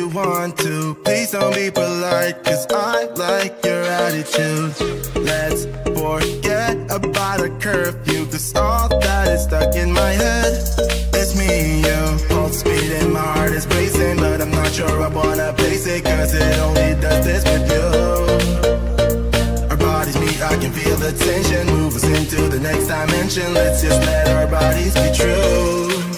want to. Please don't be polite, cause I like your attitude. Let's forget about a curfew, cause all that is stuck in my head. It's me and you. Pulse speed and my heart is racing, but I'm not sure I wanna place it, cause it only does this with you. Our bodies meet, I can feel the tension. Move us into the next dimension. Let's just let our bodies be true.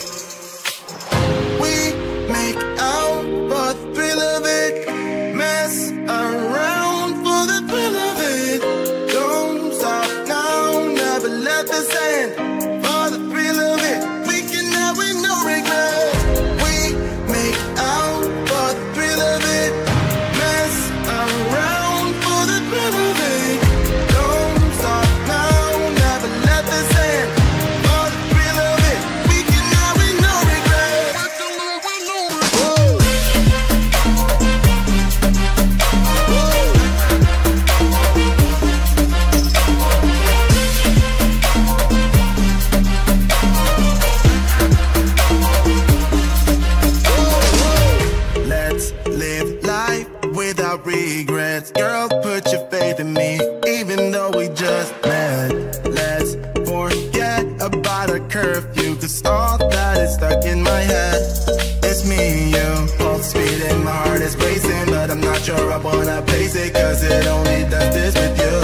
About a curfew, cause all that is stuck in my head. It's me and you, Both speed and my heart is racing, but I'm not sure I wanna pace it, cause it only does this with you.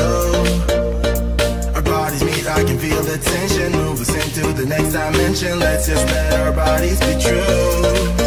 Our bodies meet, I can feel the tension. Move us into the next dimension. Let's just let our bodies be true.